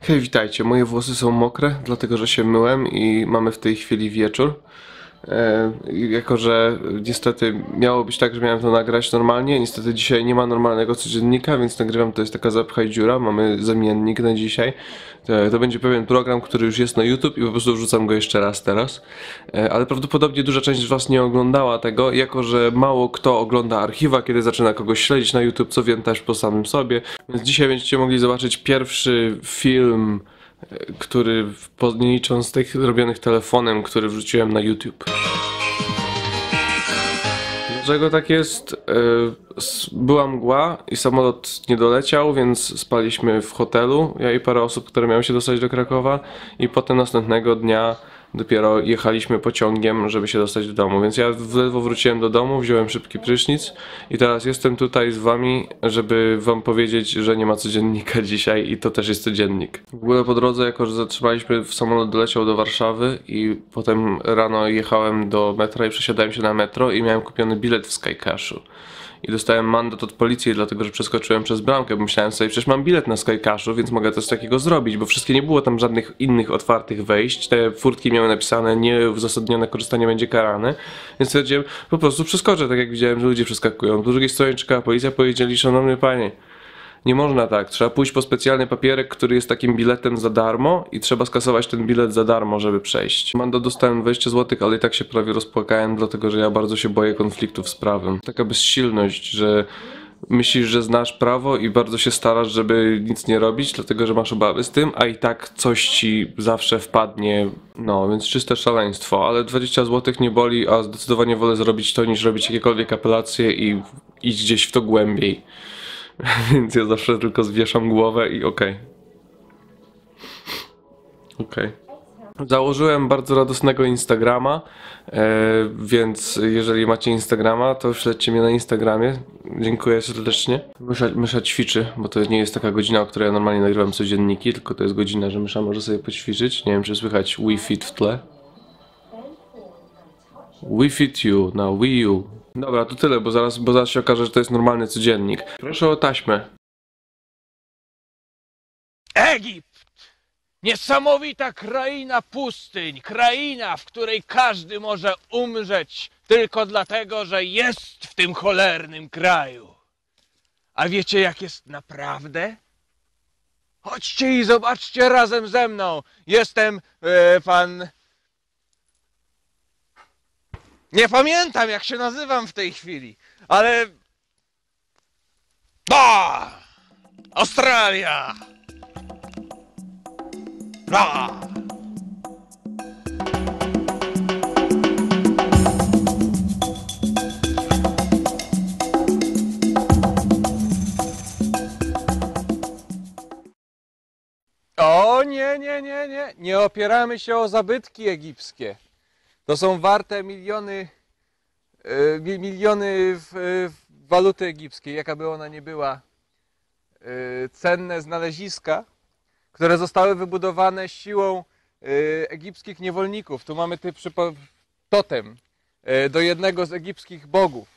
Hej, witajcie. Moje włosy są mokre, dlatego że się myłem i mamy w tej chwili wieczór. E, i jako, że niestety miało być tak, że miałem to nagrać normalnie, niestety dzisiaj nie ma normalnego codziennika, więc nagrywam, to jest taka zapchaj dziura, mamy zamiennik na dzisiaj. To, to będzie pewien program, który już jest na YouTube i po prostu wrzucam go jeszcze raz teraz. E, ale prawdopodobnie duża część z Was nie oglądała tego, jako że mało kto ogląda archiwa, kiedy zaczyna kogoś śledzić na YouTube, co wiem też po samym sobie. Więc dzisiaj będziecie mogli zobaczyć pierwszy film który nie licząc tych robionych telefonem, który wrzuciłem na YouTube. Dlaczego tak jest? E, Była mgła i samolot nie doleciał, więc spaliśmy w hotelu. Ja i parę osób, które miały się dostać do Krakowa, i potem następnego dnia dopiero jechaliśmy pociągiem, żeby się dostać do domu. Więc ja ledwo wróciłem do domu, wziąłem szybki prysznic i teraz jestem tutaj z wami, żeby wam powiedzieć, że nie ma codziennika dzisiaj i to też jest codziennik. W ogóle po drodze, jako że zatrzymaliśmy, w samolot doleciał do Warszawy i potem rano jechałem do metra i przesiadałem się na metro i miałem kupiony bilet w Skycashu. I dostałem mandat od policji, dlatego że przeskoczyłem przez bramkę, bo myślałem sobie, przecież mam bilet na Skycashu, więc mogę coś takiego zrobić, bo wszystkie nie było tam żadnych innych otwartych wejść. Te furtki miały napisane, nieuzasadnione korzystanie będzie karane, więc stwierdziłem, po prostu przeskoczę, tak jak widziałem, że ludzie przeskakują. Po drugiej stronie czekała policja, powiedzieli, szanowny panie, nie można tak. Trzeba pójść po specjalny papierek, który jest takim biletem za darmo i trzeba skasować ten bilet za darmo, żeby przejść. Mando dostałem 20 zł, ale i tak się prawie rozpłakałem, dlatego że ja bardzo się boję konfliktów z prawem. Taka bezsilność, że myślisz, że znasz prawo i bardzo się starasz, żeby nic nie robić, dlatego że masz obawy z tym, a i tak coś ci zawsze wpadnie. No, więc czyste szaleństwo, ale 20 zł nie boli, a zdecydowanie wolę zrobić to niż robić jakiekolwiek apelacje i iść gdzieś w to głębiej. Więc ja zawsze tylko zwieszam głowę i okej. Okej. Założyłem bardzo radosnego Instagrama, e, więc jeżeli macie Instagrama, to śledźcie mnie na Instagramie. Dziękuję serdecznie. Mysza, mysza ćwiczy, bo to nie jest taka godzina, o której ja normalnie nagrywam codzienniki, tylko to jest godzina, że mysza może sobie poćwiczyć. Nie wiem, czy słychać Wii Fit w tle. We Fit You na Wii U. Dobra, to tyle, bo zaraz, bo zaraz się okaże, że to jest normalny codziennik. Proszę o taśmę. Egipt! Niesamowita kraina pustyń, kraina, w której każdy może umrzeć tylko dlatego, że jest w tym cholernym kraju. A wiecie, jak jest naprawdę? Chodźcie i zobaczcie razem ze mną. Jestem e, pan. Nie pamiętam, jak się nazywam w tej chwili, ale. Ba! Australia! Ra! Nie, nie, nie, nie. Opieramy się o zabytki egipskie. To są warte miliony, mi- miliony w, w waluty egipskiej, jaka by ona nie była. e, Cenne znaleziska które zostały wybudowane siłą y, egipskich niewolników. Tu mamy ty totem y, do jednego z egipskich bogów.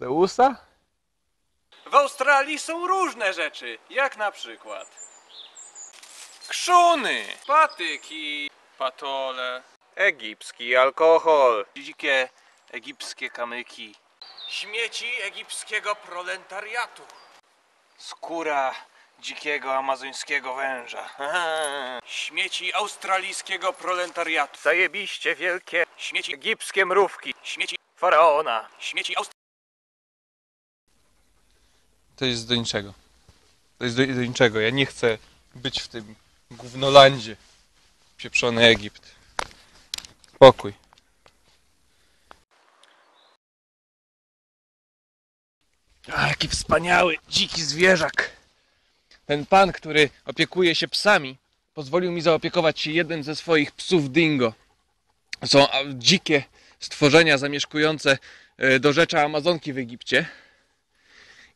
Zeusa? W Australii są różne rzeczy, jak na przykład krzuny, patyki, patole, egipski alkohol, dzikie egipskie kamyki, śmieci egipskiego proletariatu. Skóra dzikiego amazońskiego węża. Śmieci australijskiego proletariatu. Zajebiście wielkie śmieci egipskie mrówki. Śmieci faraona. Śmieci. To jest do niczego. To jest do, do niczego. Ja nie chcę być w tym gównolandzie. Pieprzony Egipt. Spokój. A, jaki wspaniały, dziki zwierzak. Ten pan, który opiekuje się psami, pozwolił mi zaopiekować się jednym ze swoich psów dingo. Są dzikie stworzenia zamieszkujące e, do rzecza Amazonki w Egipcie.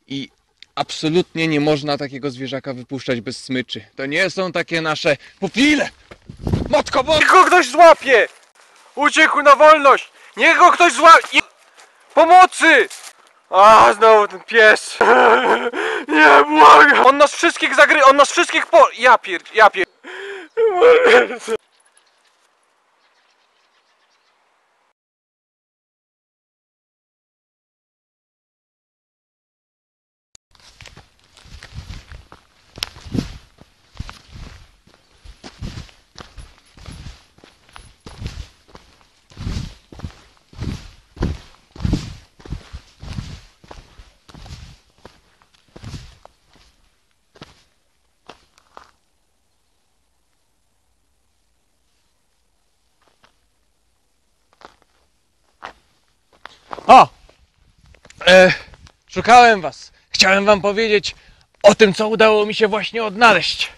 I absolutnie nie można takiego zwierzaka wypuszczać bez smyczy. To nie są takie nasze pupile. Matko bo... Niech go ktoś złapie! Uciekł na wolność! Niech go ktoś złapie! Pomocy! A, znowu ten pies! Nie, błagam! On nas wszystkich zagry... On nas wszystkich po... Ja pier... Ja pier... O! E, szukałem was. Chciałem wam powiedzieć o tym, co udało mi się właśnie odnaleźć.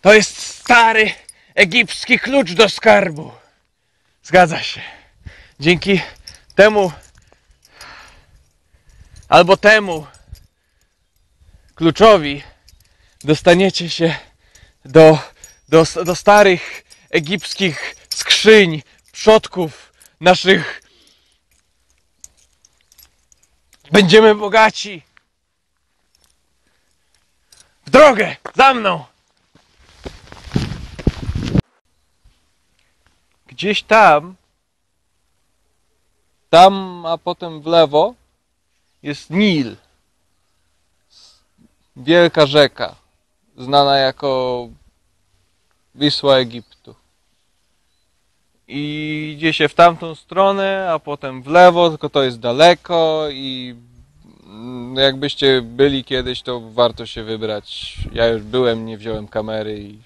To jest stary egipski klucz do skarbu. Zgadza się. Dzięki temu albo temu kluczowi dostaniecie się do, do, do starych egipskich skrzyń przodków naszych Będziemy bogaci. W drogę! Za mną! Gdzieś tam, tam, a potem w lewo jest Nil. Wielka rzeka, znana jako Wisła Egiptu. I idzie się w tamtą stronę, a potem w lewo, tylko to jest daleko i mm, jakbyście byli kiedyś, to warto się wybrać. Ja już byłem, nie wziąłem kamery i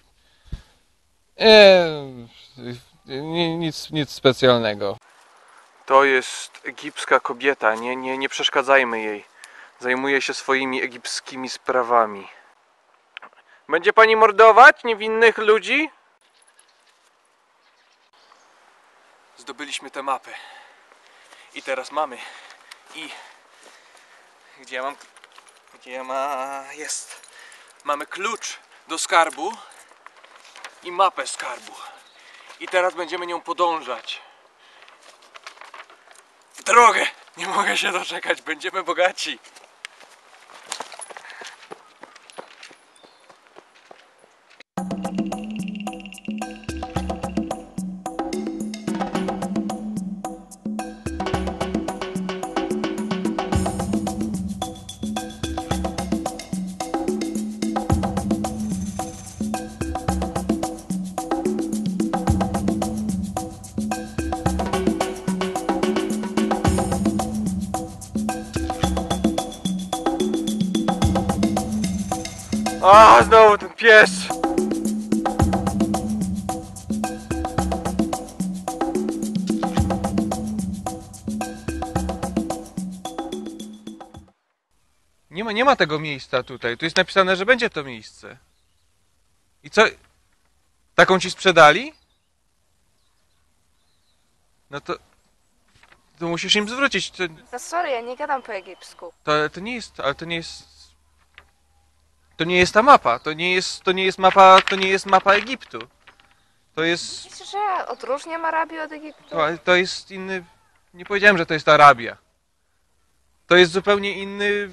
e, ni- nic, nic specjalnego. To jest egipska kobieta, nie, nie, nie przeszkadzajmy jej. Zajmuje się swoimi egipskimi sprawami. Będzie pani mordować niewinnych ludzi? Zdobyliśmy tę mapę. I teraz mamy. I gdzie ja mam. Gdzie ja ma. Jest. Mamy klucz do skarbu i mapę skarbu. I teraz będziemy nią podążać. W drogę! Nie mogę się doczekać, będziemy bogaci. A, znowu ten pies! Nie ma, nie ma tego miejsca tutaj. Tu jest napisane, że będzie to miejsce. I co? Taką ci sprzedali? No to. To musisz im zwrócić. To, No sorry, ja nie gadam po egipsku. to, to nie jest. Ale to nie jest. To nie jest ta mapa. To nie jest, to nie jest mapa. To nie jest mapa Egiptu. To jest. Myślisz, że odróżniam Arabię od Egiptu? To, to jest inny. Nie powiedziałem, że to jest Arabia. To jest zupełnie inny.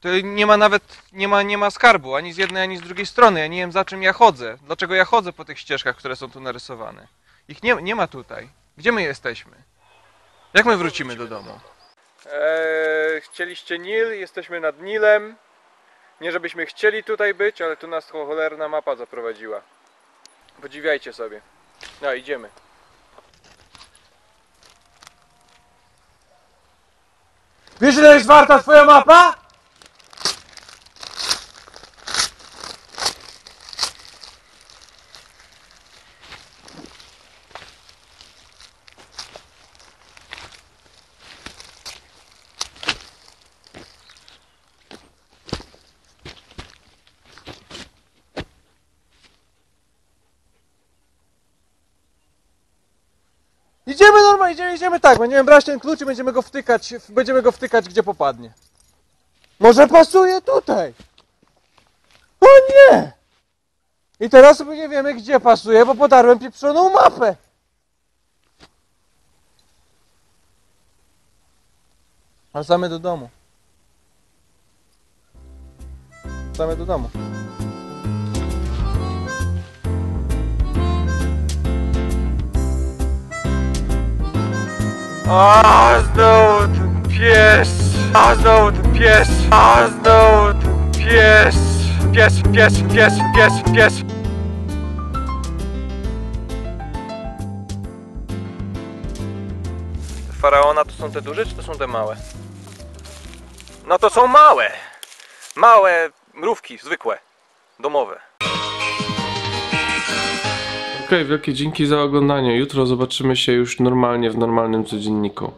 To nie ma nawet. Nie ma, nie ma skarbu ani z jednej, ani z drugiej strony. Ja nie wiem za czym ja chodzę. Dlaczego ja chodzę po tych ścieżkach, które są tu narysowane. Ich nie, nie ma tutaj. Gdzie my jesteśmy? Jak my wrócimy do domu? Eee, chcieliście Nil, jesteśmy nad Nilem. Nie żebyśmy chcieli tutaj być, ale tu nas cholerna mapa zaprowadziła. Podziwiajcie sobie. No, idziemy. Wiesz ile jest warta twoja mapa? Idziemy normalnie, idziemy, idziemy tak, będziemy brać ten klucz i będziemy go wtykać, będziemy go wtykać gdzie popadnie. Może pasuje tutaj? O nie! I teraz sobie nie wiemy, gdzie pasuje, bo podarłem pieprzoną mapę. Wracamy do domu. Wracamy do domu. A znowu ten pies! A znowu ten pies! A znowu ten pies! Pies, pies, pies, pies, pies! Faraona to są te duże, czy to są te małe? No to są małe! Małe mrówki, zwykłe, domowe. Okej, wielkie dzięki za oglądanie. Jutro zobaczymy się już normalnie w normalnym codzienniku.